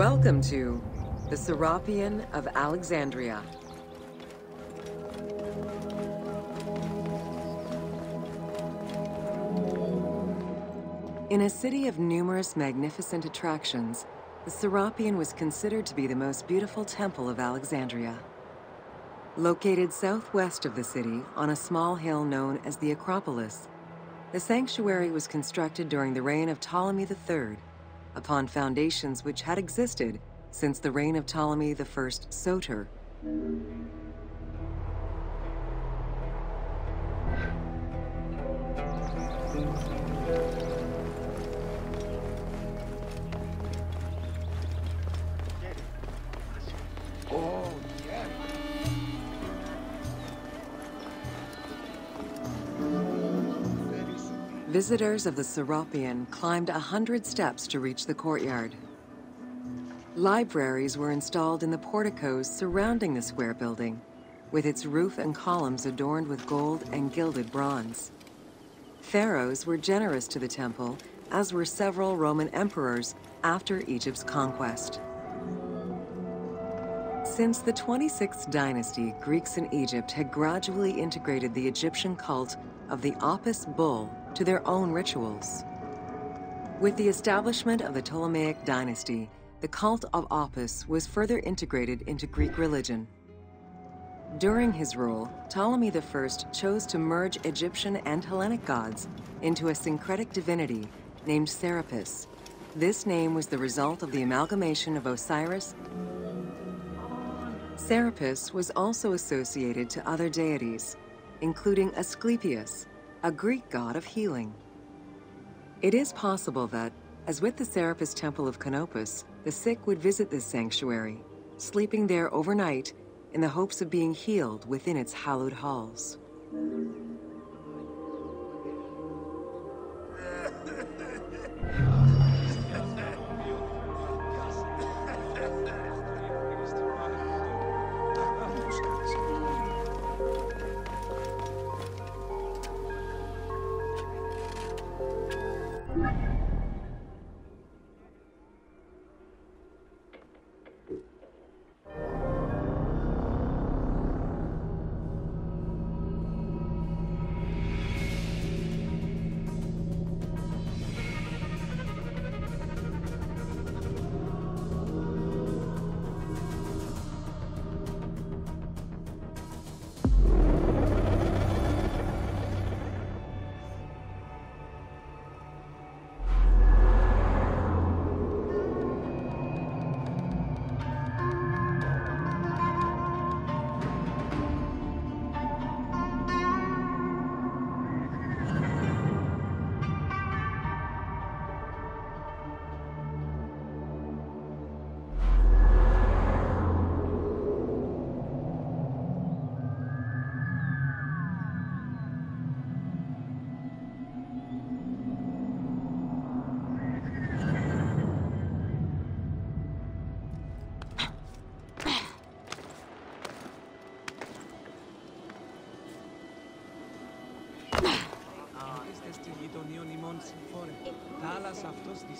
Welcome to the Serapeum of Alexandria. In a city of numerous magnificent attractions, the Serapeum was considered to be the most beautiful temple of Alexandria. Located southwest of the city on a small hill known as the Acropolis, the sanctuary was constructed during the reign of Ptolemy III, upon foundations which had existed since the reign of Ptolemy I Soter. Visitors of the Serapeum climbed a hundred steps to reach the courtyard. Libraries were installed in the porticos surrounding the square building, with its roof and columns adorned with gold and gilded bronze. Pharaohs were generous to the temple, as were several Roman emperors after Egypt's conquest. Since the 26th dynasty, Greeks in Egypt had gradually integrated the Egyptian cult of the Apis bull to their own rituals. With the establishment of the Ptolemaic dynasty, the cult of Apis was further integrated into Greek religion. During his rule, Ptolemy I chose to merge Egyptian and Hellenic gods into a syncretic divinity named Serapis. This name was the result of the amalgamation of Osiris. Serapis was also associated to other deities, including Asclepius, a Greek god of healing. It is possible that, as with the Serapis Temple of Canopus, the sick would visit this sanctuary, sleeping there overnight in the hopes of being healed within its hallowed halls.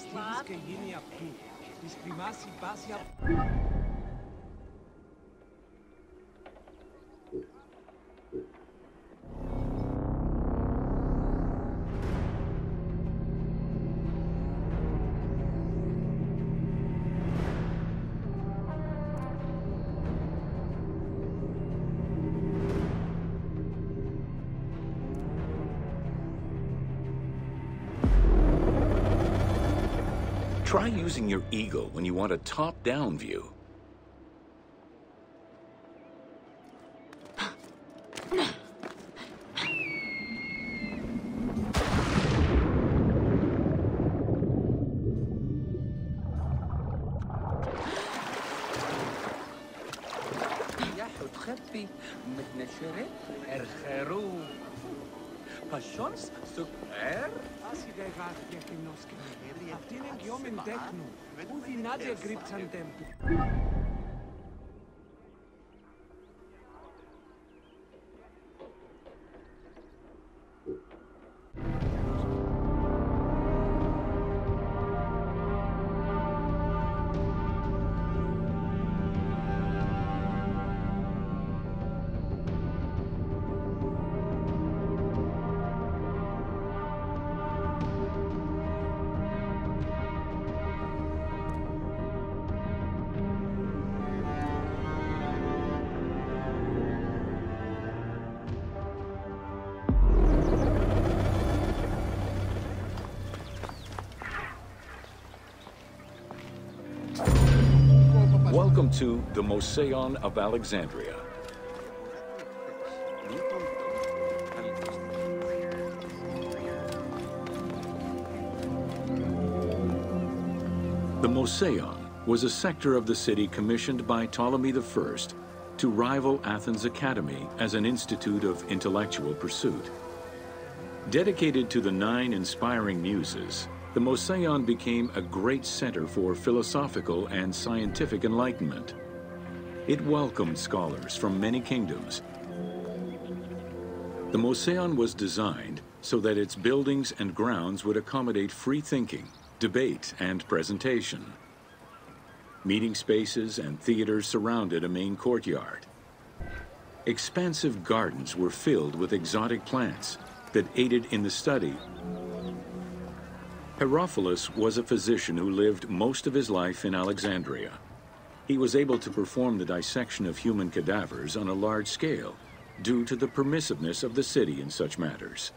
Bob. Try using your eagle when you want a top-down view. Welcome to the Mouseion of Alexandria. The Mouseion was a sector of the city commissioned by Ptolemy I to rival Athens Academy as an institute of intellectual pursuit. Dedicated to the nine inspiring muses, the Mouseion became a great center for philosophical and scientific enlightenment. It welcomed scholars from many kingdoms. The Moseon was designed so that its buildings and grounds would accommodate free thinking, debate, and presentation. Meeting spaces and theaters surrounded a main courtyard. Expansive gardens were filled with exotic plants that aided in the study Herophilus was a physician who lived most of his life in Alexandria. He was able to perform the dissection of human cadavers on a large scale due to the permissiveness of the city in such matters.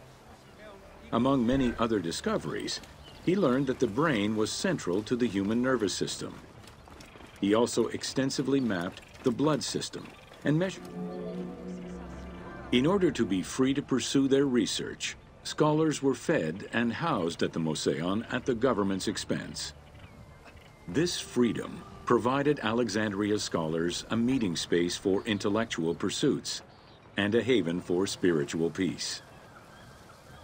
Among many other discoveries, he learned that the brain was central to the human nervous system. He also extensively mapped the blood system and measured. In order to be free to pursue their research, Scholars were fed and housed at the Mouseion at the government's expense. This freedom provided Alexandria scholars a meeting space for intellectual pursuits and a haven for spiritual peace.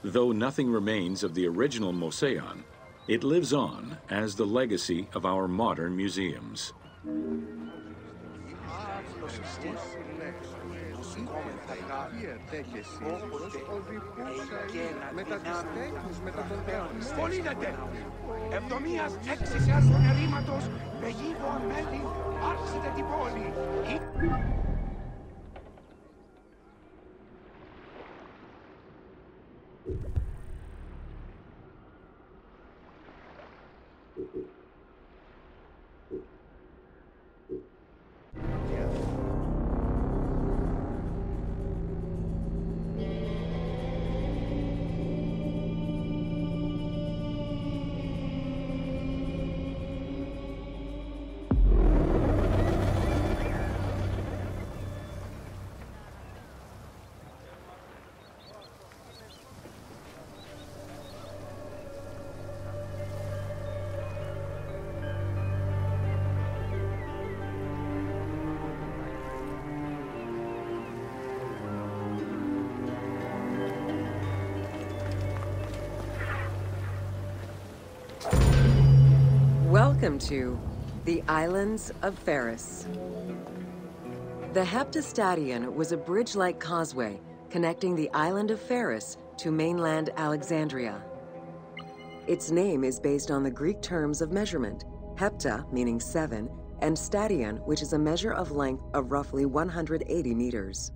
Though nothing remains of the original Mouseion, it lives on as the legacy of our modern museums. φωτογραφία τέχεση, οδηγούσαν μετά τις τέχνες, μετά τον τέχνη. Πολύνεται! Εβδομίας έξισιας με μεγίβο μέλη, άρχισε την πόλη. Welcome to the Islands of Pharos. The Heptastadion was a bridge-like causeway connecting the island of Pharos to mainland Alexandria. Its name is based on the Greek terms of measurement, hepta, meaning seven, and stadion, which is a measure of length of roughly 180 meters.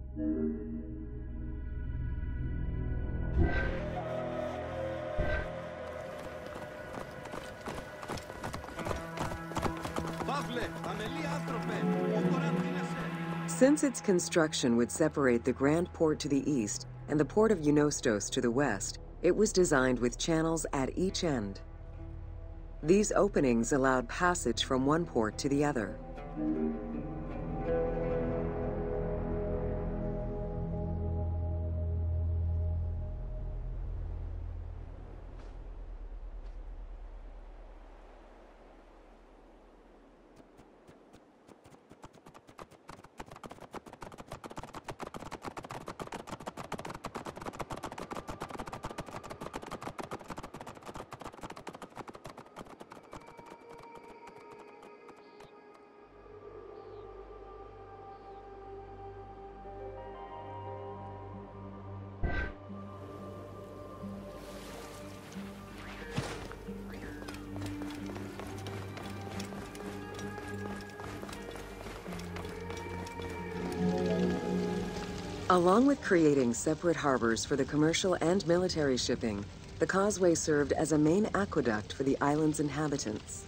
Since its construction would separate the Grand Port to the east and the port of Eunostos to the west, it was designed with channels at each end. These openings allowed passage from one port to the other. Along with creating separate harbors for the commercial and military shipping, the causeway served as a main aqueduct for the island's inhabitants.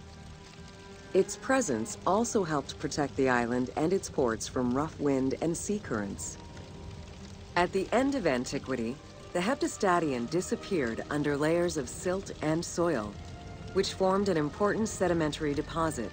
Its presence also helped protect the island and its ports from rough wind and sea currents. At the end of antiquity, the Heptastadion disappeared under layers of silt and soil, which formed an important sedimentary deposit.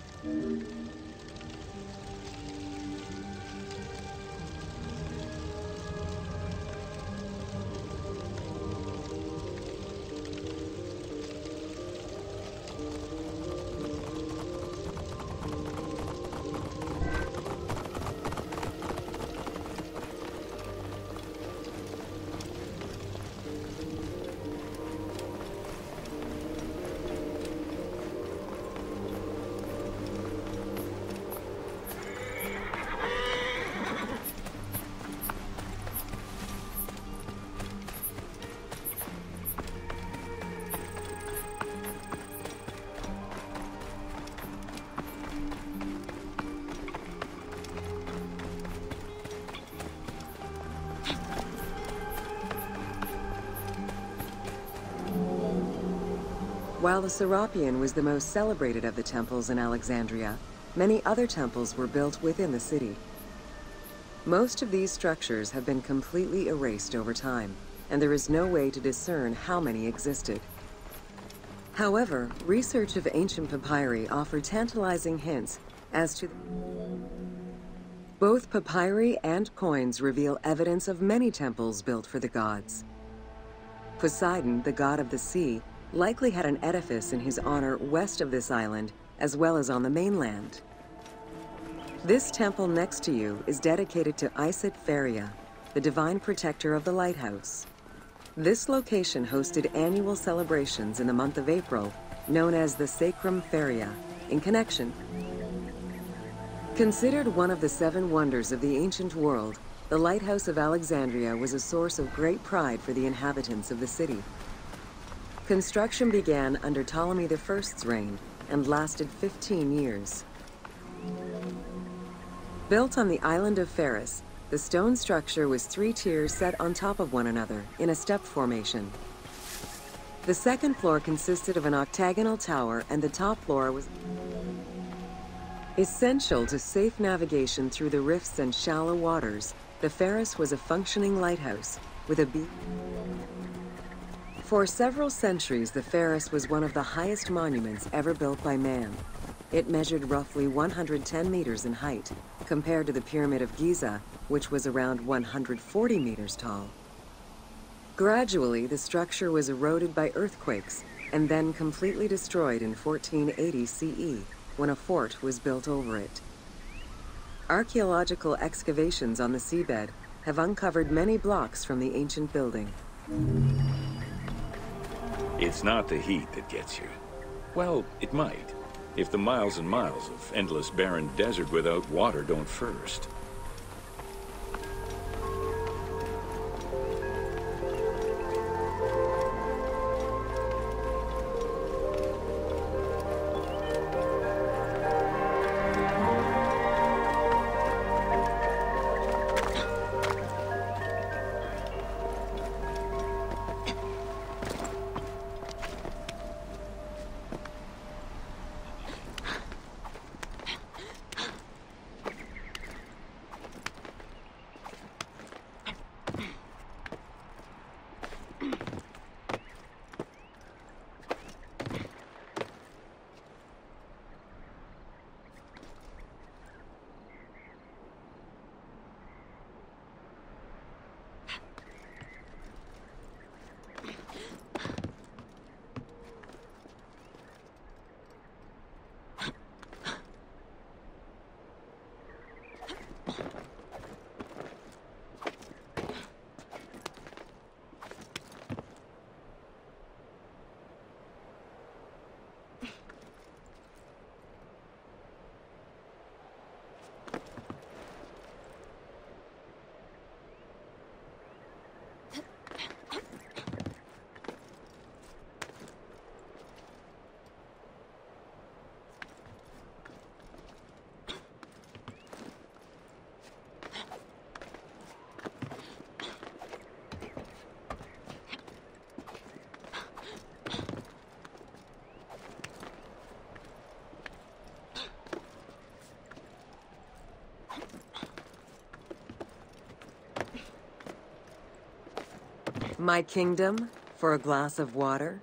While the Serapeum was the most celebrated of the temples in Alexandria, many other temples were built within the city. Most of these structures have been completely erased over time, and there is no way to discern how many existed. However, research of ancient papyri offer tantalizing hints as to the both papyri and coins reveal evidence of many temples built for the gods. Poseidon, the god of the sea, likely had an edifice in his honor west of this island, as well as on the mainland. This temple next to you is dedicated to Isis Pharia, the divine protector of the lighthouse. This location hosted annual celebrations in the month of April, known as the Sacrum Phariae, in connection Considered one of the seven wonders of the ancient world, the Lighthouse of Alexandria was a source of great pride for the inhabitants of the city. Construction began under Ptolemy I's reign and lasted 15 years. Built on the island of Pharos, the stone structure was three tiers set on top of one another in a step formation. The second floor consisted of an octagonal tower and the top floor was Essential to safe navigation through the rifts and shallow waters, the Pharos was a functioning lighthouse with a beam. For several centuries, the Pharos was one of the highest monuments ever built by man. It measured roughly 110 meters in height, compared to the Pyramid of Giza, which was around 140 meters tall. Gradually, the structure was eroded by earthquakes and then completely destroyed in 1480 CE when a fort was built over it. Archaeological excavations on the seabed have uncovered many blocks from the ancient building. It's not the heat that gets you. Well, it might, if the miles and miles of endless barren desert without water don't first. My kingdom for a glass of water?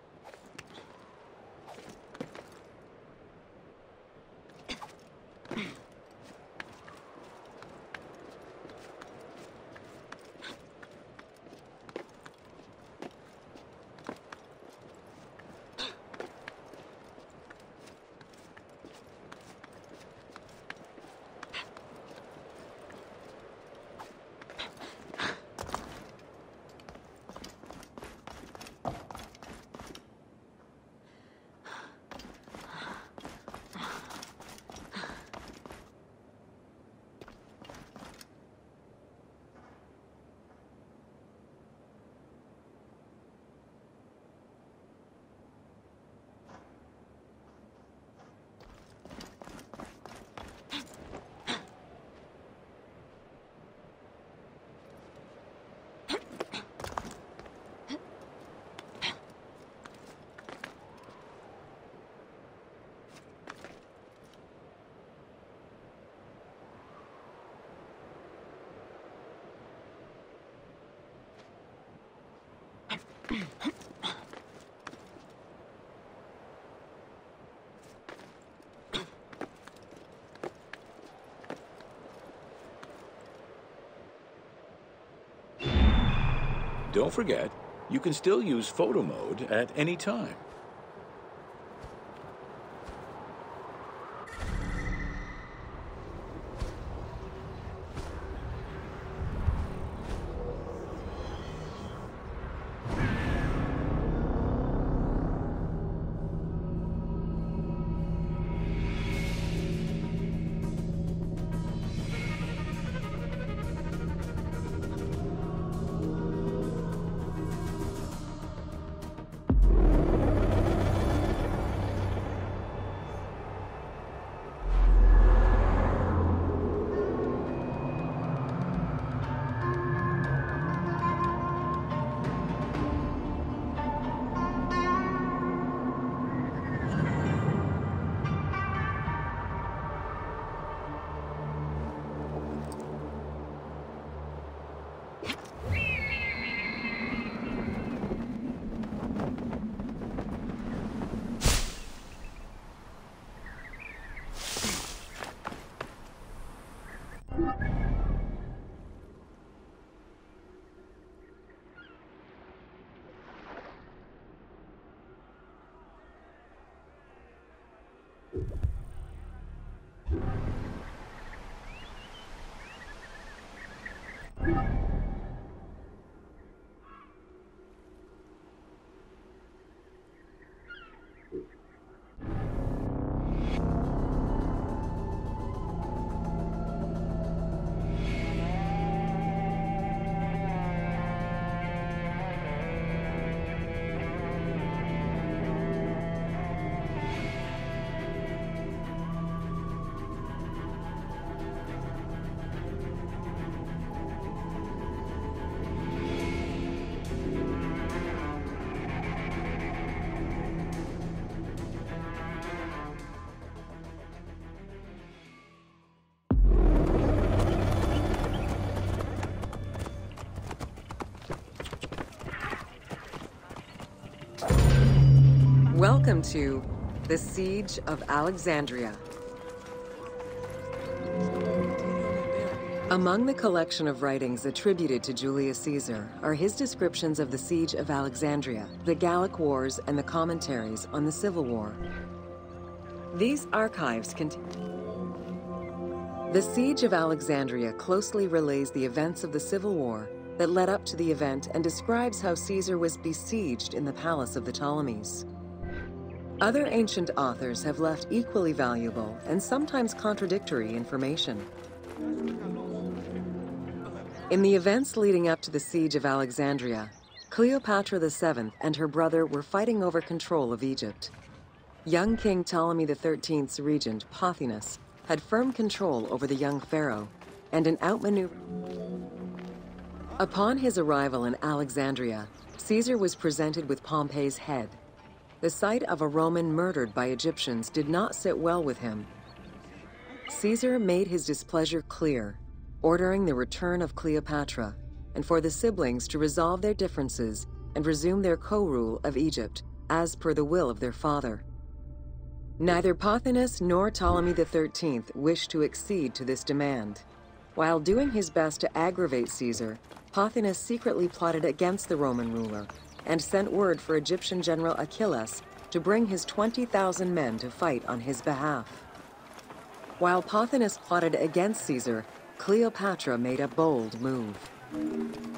Don't forget, you can still use photo mode at any time. Welcome to the Siege of Alexandria. Among the collection of writings attributed to Julius Caesar are his descriptions of the Siege of Alexandria, the Gallic Wars, and the commentaries on the Civil War. These archives contain. The Siege of Alexandria closely relays the events of the Civil War that led up to the event and describes how Caesar was besieged in the palace of the Ptolemies. Other ancient authors have left equally valuable and sometimes contradictory information. In the events leading up to the siege of Alexandria, Cleopatra VII and her brother were fighting over control of Egypt. Young King Ptolemy XIII's regent, Pothinus, had firm control over the young pharaoh, and an outmaneuver. Upon his arrival in Alexandria, Caesar was presented with Pompey's head, the sight of a Roman murdered by Egyptians did not sit well with him. Caesar made his displeasure clear, ordering the return of Cleopatra, and for the siblings to resolve their differences and resume their co-rule of Egypt, as per the will of their father. Neither Pothinus nor Ptolemy XIII wished to accede to this demand. While doing his best to aggravate Caesar, Pothinus secretly plotted against the Roman ruler and sent word for Egyptian General Achillas to bring his 20,000 men to fight on his behalf. While Pothinus plotted against Caesar, Cleopatra made a bold move.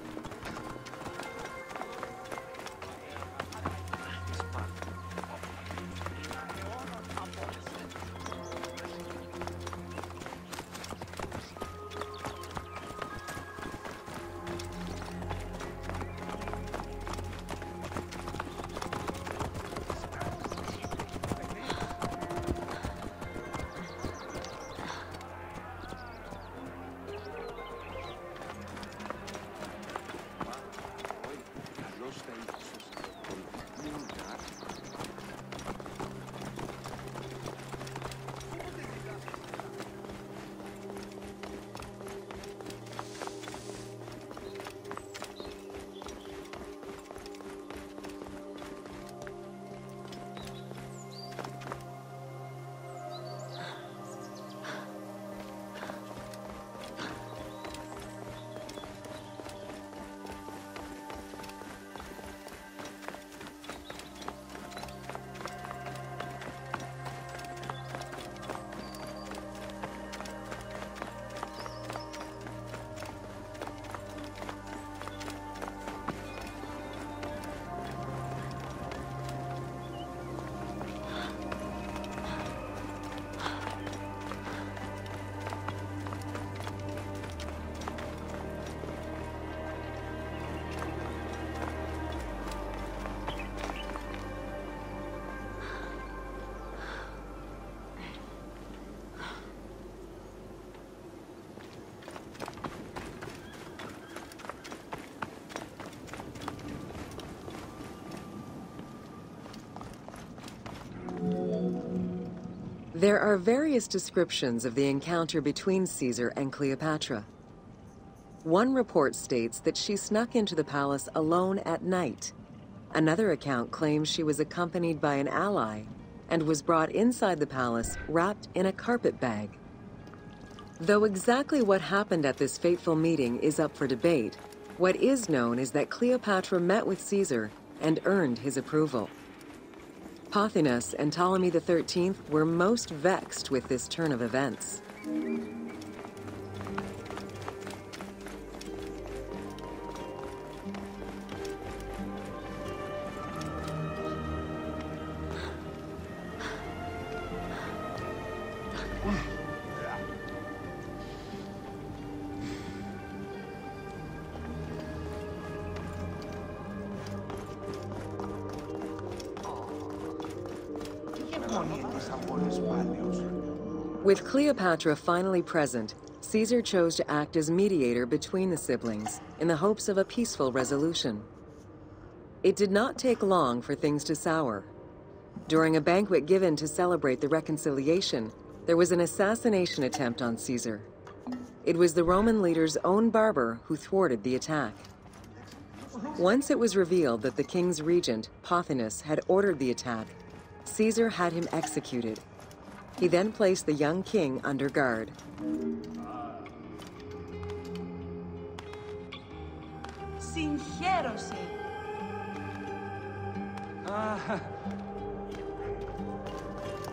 There are various descriptions of the encounter between Caesar and Cleopatra. One report states that she snuck into the palace alone at night. Another account claims she was accompanied by an ally and was brought inside the palace wrapped in a carpet bag. Though exactly what happened at this fateful meeting is up for debate, what is known is that Cleopatra met with Caesar and earned his approval. Pothinus and Ptolemy XIII were most vexed with this turn of events. With Cleopatra finally present, Caesar chose to act as mediator between the siblings in the hopes of a peaceful resolution. It did not take long for things to sour. During a banquet given to celebrate the reconciliation, there was an assassination attempt on Caesar. It was the Roman leader's own barber who thwarted the attack. Once it was revealed that the king's regent, Pothinus, had ordered the attack, Caesar had him executed he then placed the young king under guard. Συγχαίρωση.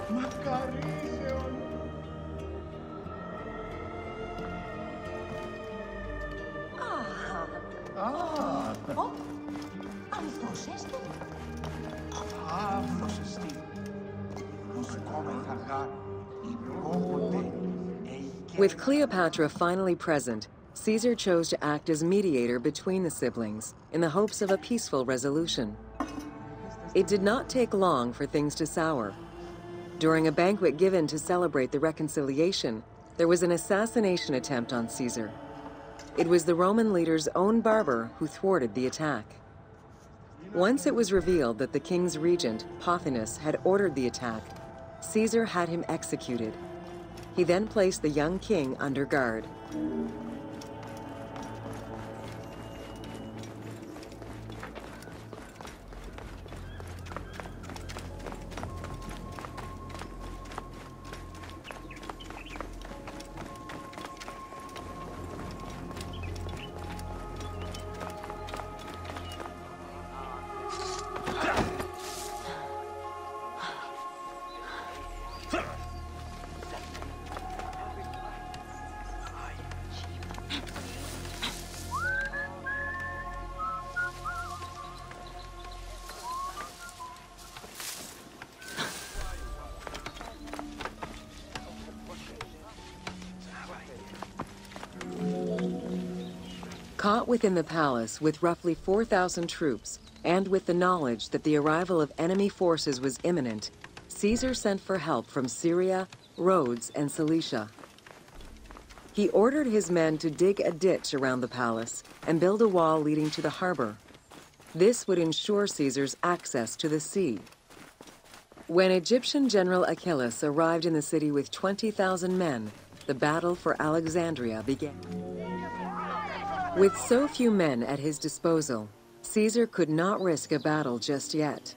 Μακαρίσεων. Α, Ω, αληθώς With Cleopatra finally present, Caesar chose to act as mediator between the siblings in the hopes of a peaceful resolution. It did not take long for things to sour. During a banquet given to celebrate the reconciliation, there was an assassination attempt on Caesar. It was the Roman leader's own barber who thwarted the attack. Once it was revealed that the king's regent, Pothinus, had ordered the attack, Caesar had him executed. He then placed the young king under guard. Within the palace with roughly 4,000 troops, and with the knowledge that the arrival of enemy forces was imminent, Caesar sent for help from Syria, Rhodes, and Cilicia. He ordered his men to dig a ditch around the palace and build a wall leading to the harbor. This would ensure Caesar's access to the sea. When Egyptian General Achillas arrived in the city with 20,000 men, the battle for Alexandria began. With so few men at his disposal, Caesar could not risk a battle just yet.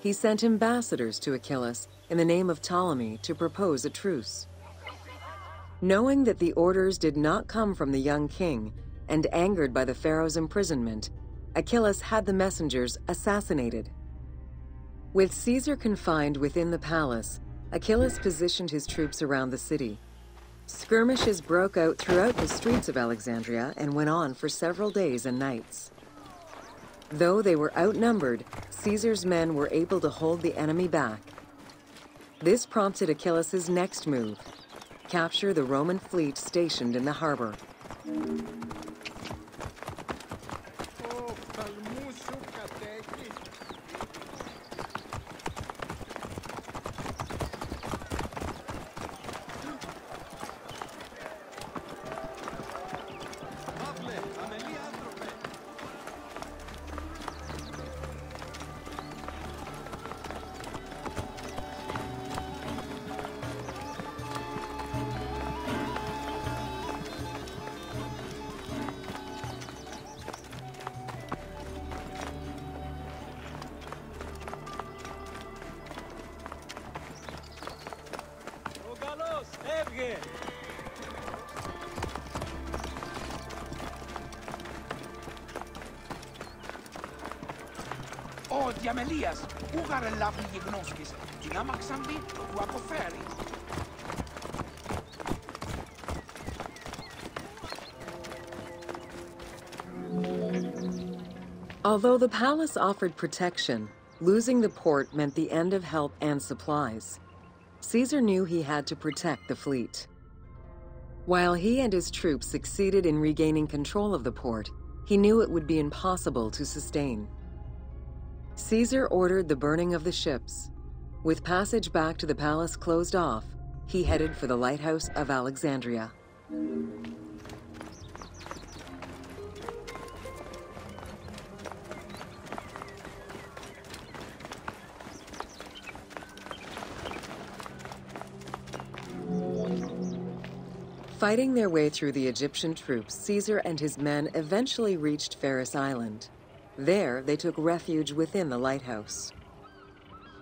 He sent ambassadors to Achillas in the name of Ptolemy to propose a truce. Knowing that the orders did not come from the young king, and angered by the pharaoh's imprisonment, Achillas had the messengers assassinated. With Caesar confined within the palace, Achillas positioned his troops around the city. Skirmishes broke out throughout the streets of Alexandria and went on for several days and nights. Though they were outnumbered, Caesar's men were able to hold the enemy back. This prompted Achillas' next move, capture the Roman fleet stationed in the harbor. Although the palace offered protection, losing the port meant the end of help and supplies. Caesar knew he had to protect the fleet. While he and his troops succeeded in regaining control of the port, he knew it would be impossible to sustain. Caesar ordered the burning of the ships. With passage back to the palace closed off, he headed for the lighthouse of Alexandria. Fighting their way through the Egyptian troops, Caesar and his men eventually reached Pharos Island. There, they took refuge within the lighthouse.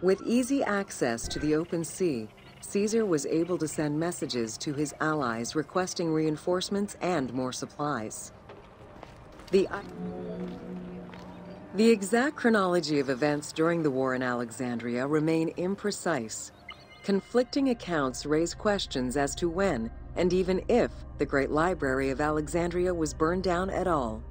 With easy access to the open sea, Caesar was able to send messages to his allies requesting reinforcements and more supplies. The, the exact chronology of events during the war in Alexandria remain imprecise. Conflicting accounts raise questions as to when and even if the Great Library of Alexandria was burned down at all.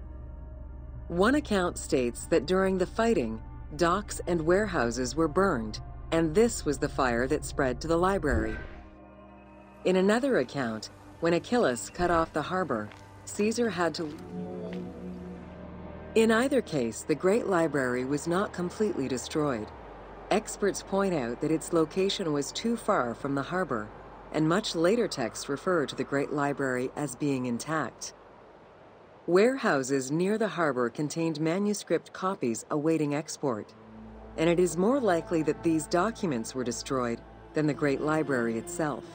One account states that during the fighting, docks and warehouses were burned, and this was the fire that spread to the library. In another account, when Achillas cut off the harbor, Caesar had to. In either case, the Great Library was not completely destroyed. Experts point out that its location was too far from the harbor and much later texts refer to the Great Library as being intact. Warehouses near the harbor contained manuscript copies awaiting export, and it is more likely that these documents were destroyed than the Great Library itself.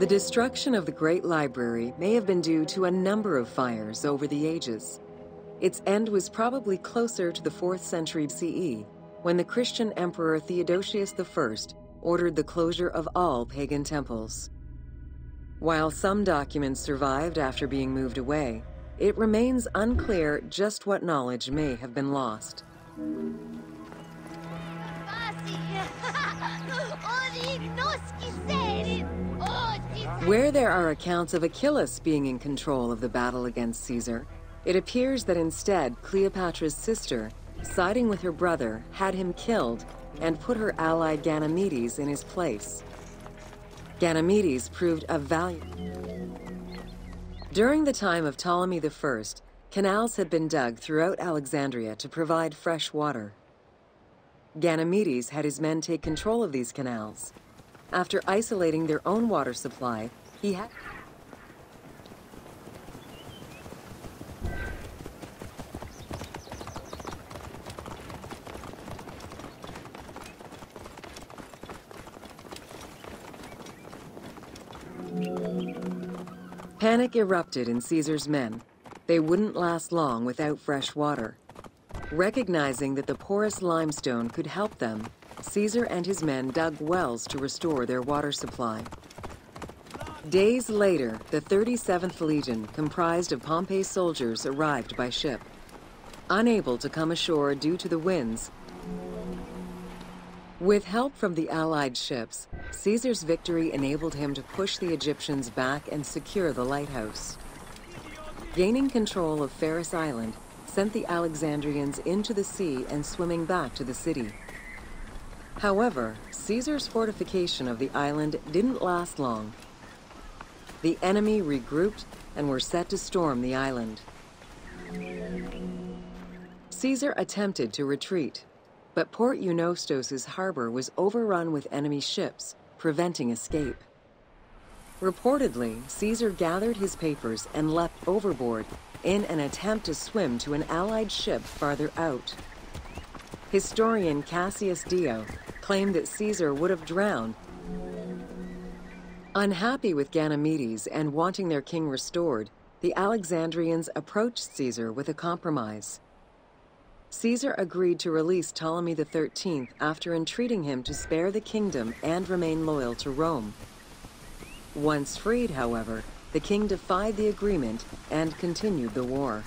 The destruction of the Great Library may have been due to a number of fires over the ages. Its end was probably closer to the 4th century CE, when the Christian Emperor Theodosius I ordered the closure of all pagan temples. While some documents survived after being moved away, it remains unclear just what knowledge may have been lost. Where there are accounts of Achillas being in control of the battle against Caesar, it appears that instead Cleopatra's sister, siding with her brother, had him killed and put her ally Ganymedes in his place. Ganymedes proved a valiant. During the time of Ptolemy I, canals had been dug throughout Alexandria to provide fresh water. Ganymedes had his men take control of these canals. After isolating their own water supply, he had... Panic erupted in Caesar's men. They wouldn't last long without fresh water. Recognizing that the porous limestone could help them, Caesar and his men dug wells to restore their water supply. Days later, the 37th Legion, comprised of Pompey's soldiers, arrived by ship. Unable to come ashore due to the winds, with help from the Allied ships, Caesar's victory enabled him to push the Egyptians back and secure the lighthouse. Gaining control of Pharos Island sent the Alexandrians into the sea and swimming back to the city. However, Caesar's fortification of the island didn't last long. The enemy regrouped and were set to storm the island. Caesar attempted to retreat, but Port Eunostos' harbor was overrun with enemy ships, preventing escape. Reportedly, Caesar gathered his papers and leapt overboard in an attempt to swim to an Allied ship farther out. Historian Cassius Dio claimed that Caesar would have drowned. Unhappy with Ganymedes and wanting their king restored, the Alexandrians approached Caesar with a compromise. Caesar agreed to release Ptolemy XIII after entreating him to spare the kingdom and remain loyal to Rome. Once freed, however, the king defied the agreement and continued the war.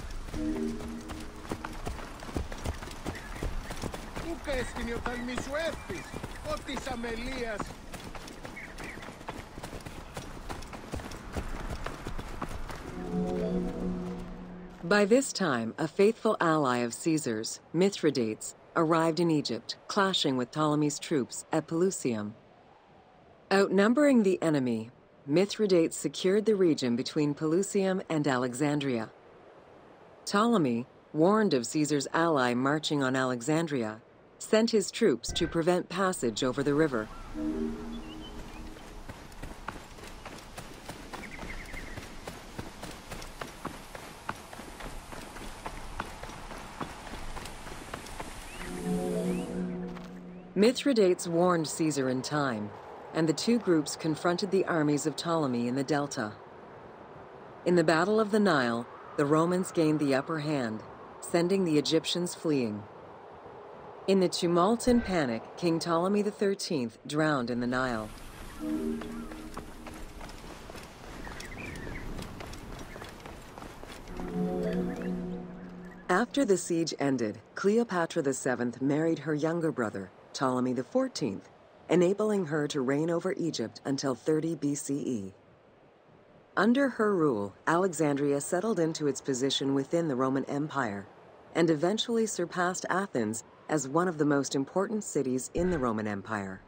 By this time, a faithful ally of Caesar's, Mithridates, arrived in Egypt, clashing with Ptolemy's troops at Pelusium. Outnumbering the enemy, Mithridates secured the region between Pelusium and Alexandria. Ptolemy, warned of Caesar's ally marching on Alexandria, sent his troops to prevent passage over the river. Mithridates warned Caesar in time, and the two groups confronted the armies of Ptolemy in the Delta. In the Battle of the Nile, the Romans gained the upper hand, sending the Egyptians fleeing. In the tumult and panic, King Ptolemy XIII drowned in the Nile. After the siege ended, Cleopatra VII married her younger brother, Ptolemy XIV, enabling her to reign over Egypt until 30 BCE. Under her rule, Alexandria settled into its position within the Roman Empire and eventually surpassed Athens as one of the most important cities in the Roman Empire.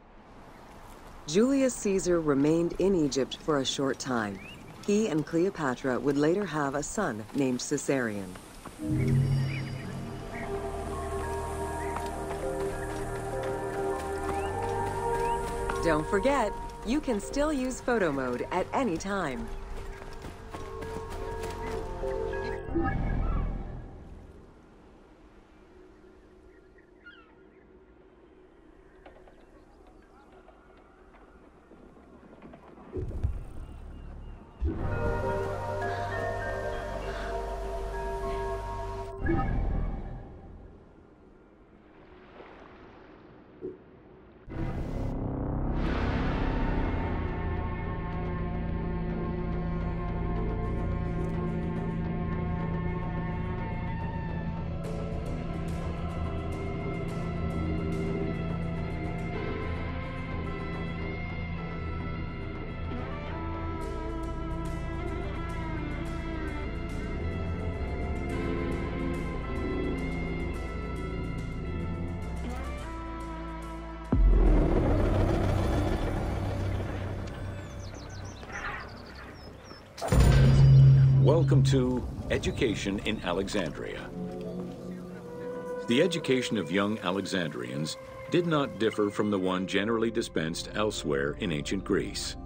Julius Caesar remained in Egypt for a short time. He and Cleopatra would later have a son named Caesarion. Don't forget, you can still use photo mode at any time. Welcome to Education in Alexandria. The education of young Alexandrians did not differ from the one generally dispensed elsewhere in ancient Greece.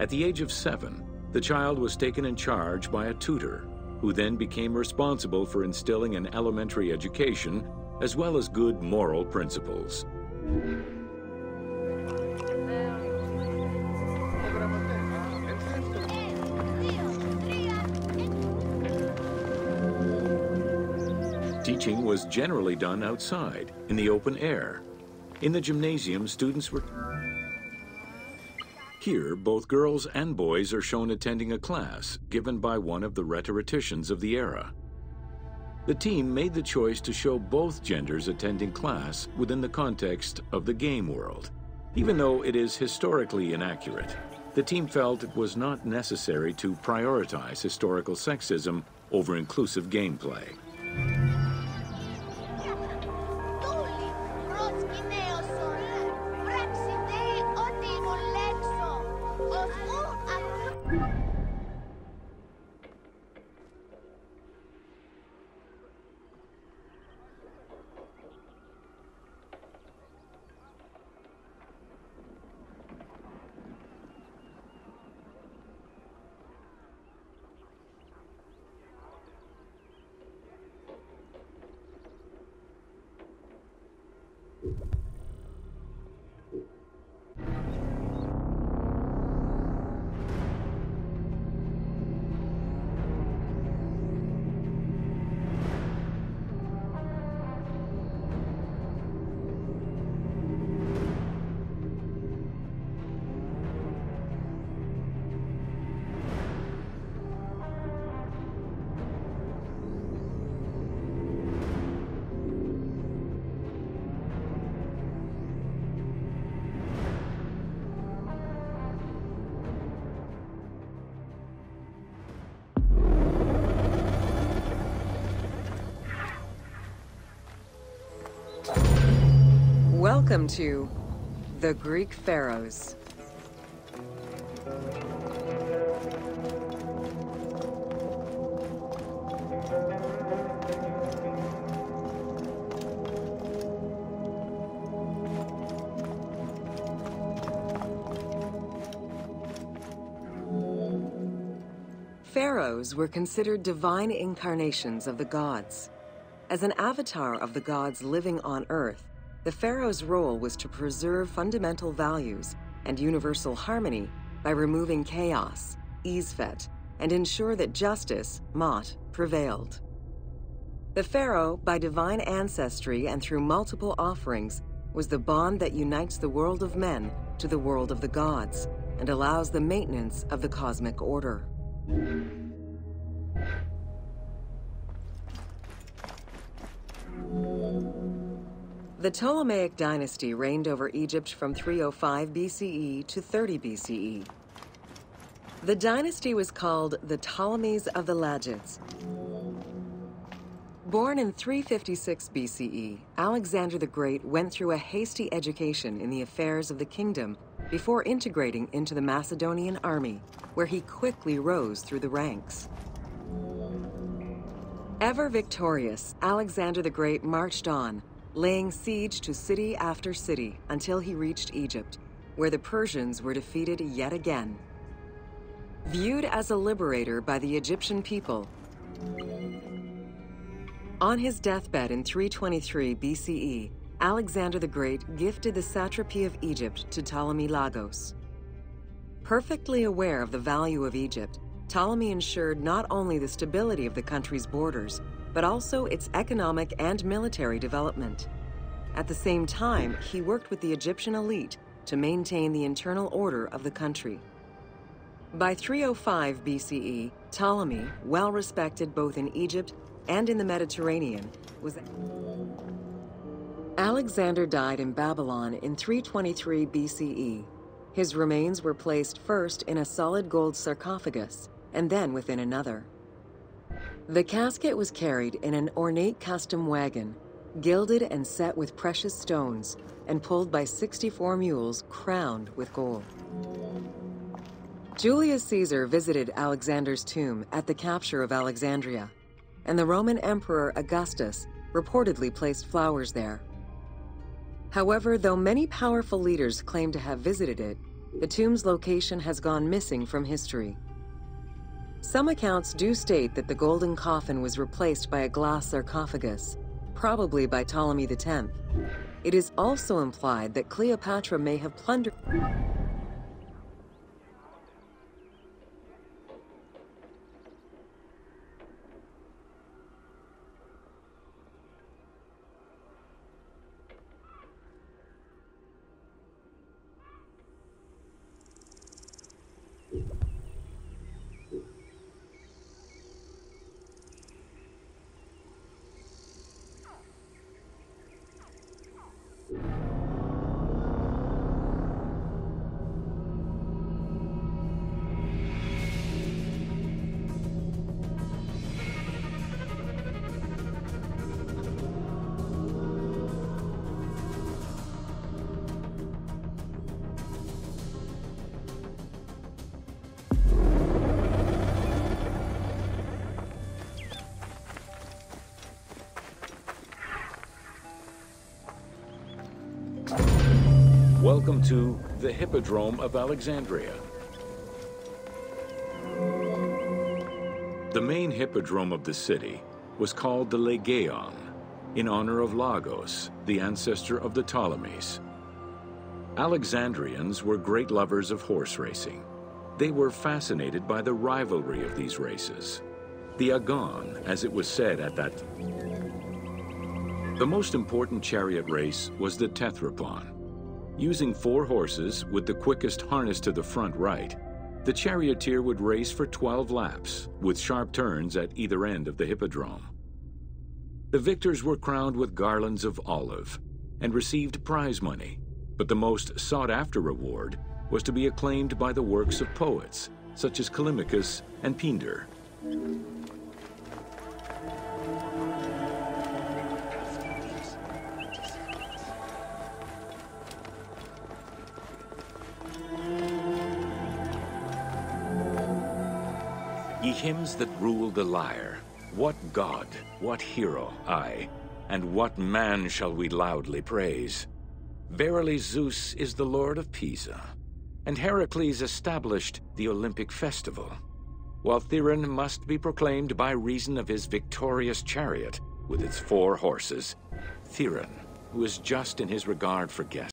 At the age of seven, the child was taken in charge by a tutor, who then became responsible for instilling an elementary education as well as good moral principles. Teaching was generally done outside, in the open air. In the gymnasium, students were... Here, both girls and boys are shown attending a class given by one of the rhetoricians of the era. The team made the choice to show both genders attending class within the context of the game world. Even though it is historically inaccurate, the team felt it was not necessary to prioritize historical sexism over inclusive gameplay. Welcome to the Greek Pharaohs. Pharaohs were considered divine incarnations of the gods. As an avatar of the gods living on Earth, the pharaoh's role was to preserve fundamental values and universal harmony by removing chaos, Isfet, and ensure that justice, Maat, prevailed. The pharaoh, by divine ancestry and through multiple offerings, was the bond that unites the world of men to the world of the gods and allows the maintenance of the cosmic order. The Ptolemaic dynasty reigned over Egypt from 305 BCE to 30 BCE. The dynasty was called the Ptolemies of the Lagids. Born in 356 BCE, Alexander the Great went through a hasty education in the affairs of the kingdom before integrating into the Macedonian army, where he quickly rose through the ranks. Ever victorious, Alexander the Great marched on, laying siege to city after city until he reached Egypt, where the Persians were defeated yet again. Viewed as a liberator by the Egyptian people, on his deathbed in 323 BCE, Alexander the Great gifted the satrapy of Egypt to Ptolemy Lagos. Perfectly aware of the value of Egypt, Ptolemy ensured not only the stability of the country's borders, but also its economic and military development. At the same time, he worked with the Egyptian elite to maintain the internal order of the country. By 305 BCE, Ptolemy, well respected both in Egypt and in the Mediterranean, was. Alexander died in Babylon in 323 BCE. His remains were placed first in a solid gold sarcophagus and then within another. The casket was carried in an ornate custom wagon, gilded and set with precious stones, and pulled by 64 mules crowned with gold. Julius Caesar visited Alexander's tomb at the capture of Alexandria, and the Roman Emperor Augustus reportedly placed flowers there. However, though many powerful leaders claim to have visited it, the tomb's location has gone missing from history. Some accounts do state that the golden coffin was replaced by a glass sarcophagus, probably by Ptolemy X. It is also implied that Cleopatra may have plundered. To the Hippodrome of Alexandria. The main hippodrome of the city was called the Lageion, in honor of Lagos, the ancestor of the Ptolemies. Alexandrians were great lovers of horse racing. They were fascinated by the rivalry of these races. The Agon, as it was said at that the most important chariot race was the Tethrippon. Using four horses with the quickest harness to the front right, the charioteer would race for 12 laps, with sharp turns at either end of the hippodrome. The victors were crowned with garlands of olive and received prize money, but the most sought-after reward was to be acclaimed by the works of poets, such as Callimachus and Pindar. Ye hymns that rule the lyre, what god, what hero, I, and what man shall we loudly praise? Verily Zeus is the lord of Pisa, and Heracles established the Olympic festival, while Theron must be proclaimed by reason of his victorious chariot with its four horses. Theron, who is just in his regard for guests,